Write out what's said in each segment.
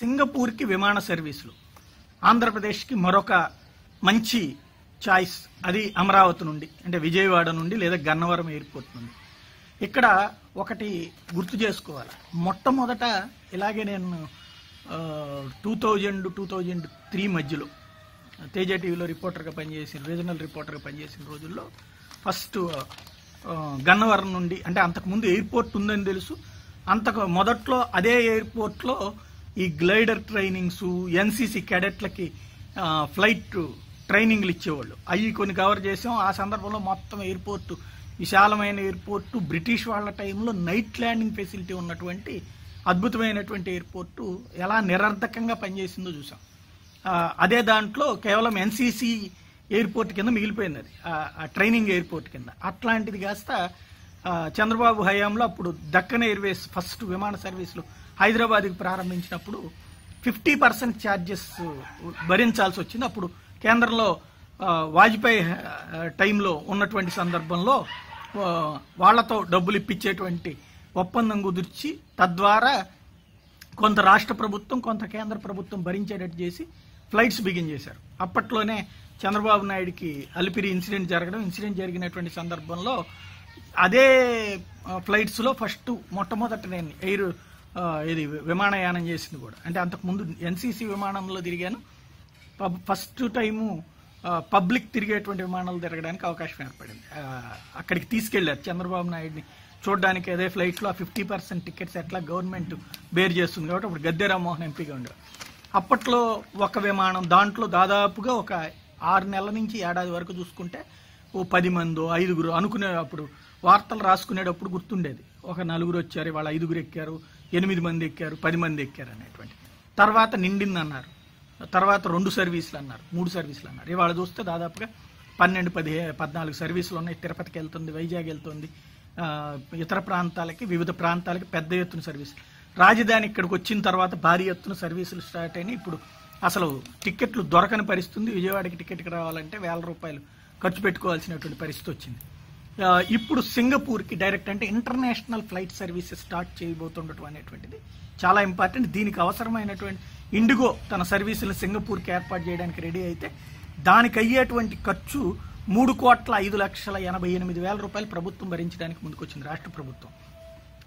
సింగపూర్కి విమాన సర్వీసులు. ఆంధ్రప్రదేశ్కి మరొక మంచి చాయిస్ అది అమరావతి నుండి అంటే విజయవాడ నుండి లేదా గన్నవరం ఎయిర్పోర్ట్ నుండి. ఇక్కడ ఒకటి గుర్తు చేసుకోవాలి. మొట్టమొదట ఇలాగే నేను two thousand two thousand three మధ్యలో తేజ టీవీలో రిపోర్టర్గా పనిచేసిన రీజనల్ రిపోర్టర్గా పనిచేసిన రోజుల్లో ఫస్ట్ గన్నవరం నుండి అంటే అంతకుముందు ఎయిర్పోర్ట్ ఉందని తెలుసు. అంతకు మొదట్లో అదే ఎయిర్పోర్ట్లో ఈ గ్లైడర్ ట్రైనింగ్స్ ఎన్సీసీ క్యాడెట్లకి ఫ్లైట్ ట్రైనింగ్లు ఇచ్చేవాళ్ళు. అవి కొన్ని కవర్ చేసాం. ఆ సందర్భంలో మొత్తం ఎయిర్పోర్టు విశాలమైన ఎయిర్పోర్టు బ్రిటిష్ వాళ్ళ టైంలో నైట్ ల్యాండింగ్ ఫెసిలిటీ ఉన్నటువంటి అద్భుతమైనటువంటి ఎయిర్పోర్టు ఎలా నిరర్ధకంగా పనిచేసిందో చూసాం. అదే దాంట్లో కేవలం ఎన్సీసీ ఎయిర్పోర్ట్ కింద మిగిలిపోయింది అది. ఆ- ట్రైనింగ్ ఎయిర్పోర్ట్ కింద. అట్లాంటిది కాస్త చంద్రబాబు హయాంలో అప్పుడు దక్కన్ ఎయిర్వేస్ ఫస్ట్ విమాన సర్వీసులు హైదరాబాద్కి ప్రారంభించినప్పుడు ఫిఫ్టీ పర్సెంట్ ఛార్జెస్ భరించాల్సి వచ్చింది. అప్పుడు కేంద్రంలో వాజ్పేయి టైంలో ఉన్నటువంటి సందర్భంలో వాళ్ళతో వాళ్ళతో డబ్బులు ఇప్పించేటువంటి ఒప్పందం కుదిర్చి తద్వారా కొంత రాష్ట్ర ప్రభుత్వం కొంత కేంద్ర ప్రభుత్వం భరించేటట్టు చేసి ఫ్లైట్స్ బిగిన్ చేశారు. అప్పట్లోనే చంద్రబాబు నాయుడికి అలిపిరి ఇన్సిడెంట్ జరగడం ఇన్సిడెంట్ జరిగినటువంటి సందర్భంలో అదే ఫ్లైట్స్లో ఫస్ట్ మొట్టమొదట నేను ఎయిర్ ఇది విమానయానం చేసింది కూడా. అంటే అంతకుముందు ఎన్సీసీ విమానంలో తిరిగాను. పబ్- ఫస్ట్ టైము పబ్లిక్ తిరిగేటువంటి విమానాలు తిరగడానికి అవకాశం ఏర్పడింది. అక్కడికి తీసుకెళ్ళారు చంద్రబాబు నాయుడిని. చూడడానికి అదే ఫ్లైట్లో ఆ ఫిఫ్టీ పర్సెంట్ టికెట్స్ ఎట్లా గవర్నమెంట్ బేర్ చేస్తుంది కాబట్టి అప్పుడు గద్దె రామ్మోహన్ ఎంపీగా ఉండేవారు అప్పట్లో ఒక విమానం దాంట్లో దాదాపుగా ఒక ఆరు నెలల నుంచి ఏడాది వరకు చూసుకుంటే ఓ పది మందో ఐదుగురు అనుకునే అప్పుడు వార్తలు రాసుకునేటప్పుడు గుర్తుండేది. ఒక నలుగురు వచ్చారు వాళ్ళ ఐదుగురు ఎక్కారు. ఎనిమిది మంది ఎక్కారు పది మంది ఎక్కారు అనేటువంటి తర్వాత నిండింది అన్నారు. తర్వాత రెండు సర్వీసులు అన్నారు మూడు సర్వీసులు అన్నారు. ఇవాళ చూస్తే దాదాపుగా పన్నెండు పది పద్నాలుగు సర్వీసులు ఉన్నాయి. తిరుపతికి వెళ్తుంది వైజాగ్ వెళ్తుంది. ఇతర ప్రాంతాలకి వివిధ ప్రాంతాలకి పెద్ద ఎత్తున సర్వీసులు. రాజధాని ఇక్కడికి వచ్చిన తర్వాత భారీ ఎత్తున సర్వీసులు స్టార్ట్ అయినాయి. ఇప్పుడు అసలు టిక్కెట్లు దొరకని పరిస్థితి విజయవాడకి టికెట్కి రావాలంటే వేల రూపాయలు ఖర్చు పెట్టుకోవాల్సినటువంటి పరిస్థితి వచ్చింది. ఇప్పుడు సింగపూర్కి డైరెక్ట్ అంటే ఇంటర్నేషనల్ ఫ్లైట్ సర్వీసెస్ స్టార్ట్ చేయబోతుండటం అనేటువంటిది చాలా ఇంపార్టెంట్ దీనికి అవసరమైనటువంటి ఇండిగో తన సర్వీసులు సింగపూర్కి ఏర్పాటు చేయడానికి రెడీ అయితే దానికి అయ్యేటువంటి ఖర్చు మూడు కోట్ల ఐదు లక్షల ఎనభై ఎనిమిది వేల రూపాయలు ప్రభుత్వం భరించడానికి ముందుకొచ్చింది రాష్ట్ర ప్రభుత్వం.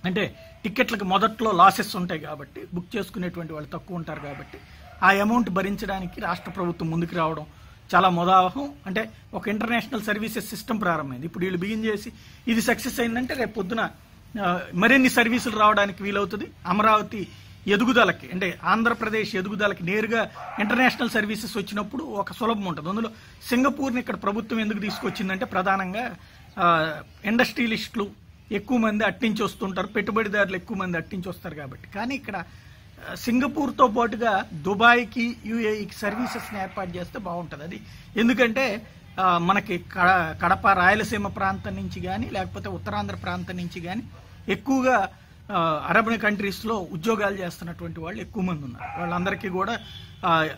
అంటే టికెట్లకు మొదట్లో లాసెస్ ఉంటాయి కాబట్టి బుక్ చేసుకునేటువంటి వాళ్ళు తక్కువ ఉంటారు కాబట్టి ఆ అమౌంట్ భరించడానికి రాష్ట్ర ప్రభుత్వం ముందుకు రావడం చాలా మొదావహం అంటే ఒక ఇంటర్నేషనల్ సర్వీసెస్ సిస్టమ్ ప్రారంభమైంది. ఇప్పుడు వీళ్ళు బిగిన్ చేసి ఇది సక్సెస్ అయిందంటే రేపు పొద్దున మరిన్ని సర్వీసులు రావడానికి వీలవుతుంది. అమరావతి ఎదుగుదలకి అంటే ఆంధ్రప్రదేశ్ ఎదుగుదలకి నేరుగా ఇంటర్నేషనల్ సర్వీసెస్ వచ్చినప్పుడు ఒక సులభం ఉంటుంది. అందులో సింగపూర్ని ఇక్కడ ప్రభుత్వం ఎందుకు తీసుకొచ్చిందంటే ప్రధానంగా ఇండస్ట్రియలిస్టులు ఎక్కువ మంది అట్టించి వస్తుంటారు. పెట్టుబడిదారులు ఎక్కువ మంది అట్టించి వస్తారు కాబట్టి. కానీ ఇక్కడ సింగపూర్తో పాటుగా దుబాయ్కి యుఏఈకి సర్వీసెస్ని ఏర్పాటు చేస్తే బాగుంటుంది. అది ఎందుకంటే మనకి కడ కడప రాయలసీమ ప్రాంతం నుంచి కానీ లేకపోతే ఉత్తరాంధ్ర ప్రాంతం నుంచి కానీ ఎక్కువగా అరబ్ కంట్రీస్లో ఉద్యోగాలు చేస్తున్నటువంటి వాళ్ళు ఎక్కువ మంది ఉన్నారు. వాళ్ళందరికీ కూడా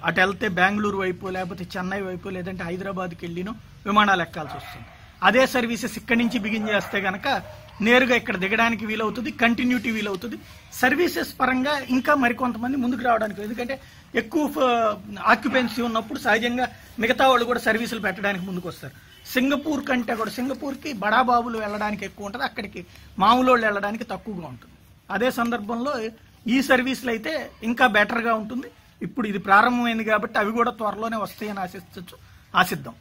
అటు వెళ్తే బెంగళూరు వైపు లేకపోతే చెన్నై వైపు లేదంటే హైదరాబాద్కి వెళ్ళినో విమానాలు ఎక్కాల్సి వస్తుంది. అదే సర్వీసెస్ ఇక్కడి నుంచి బిగిన్ చేస్తే కనుక నేరుగా ఇక్కడ దిగడానికి వీలవుతుంది కంటిన్యూటీ వీలవుతుంది. సర్వీసెస్ పరంగా ఇంకా మరికొంతమంది ముందుకు రావడానికి ఎందుకంటే ఎక్కువ ఆక్యుపెన్సీ ఉన్నప్పుడు సహజంగా మిగతా వాళ్ళు కూడా సర్వీసులు పెట్టడానికి ముందుకు వస్తారు. సింగపూర్ కంటే కూడా సింగపూర్కి బడాబాబులు వెళ్ళడానికి ఎక్కువ ఉంటుంది. అక్కడికి మామూలు వాళ్ళు వెళ్ళడానికి తక్కువగా ఉంటుంది. అదే సందర్భంలో ఈ సర్వీసులు అయితే ఇంకా బెటర్గా ఉంటుంది. ఇప్పుడు ఇది ప్రారంభమైంది కాబట్టి అవి కూడా త్వరలోనే వస్తాయని ఆశించవచ్చు ఆశిద్దాం.